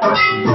了。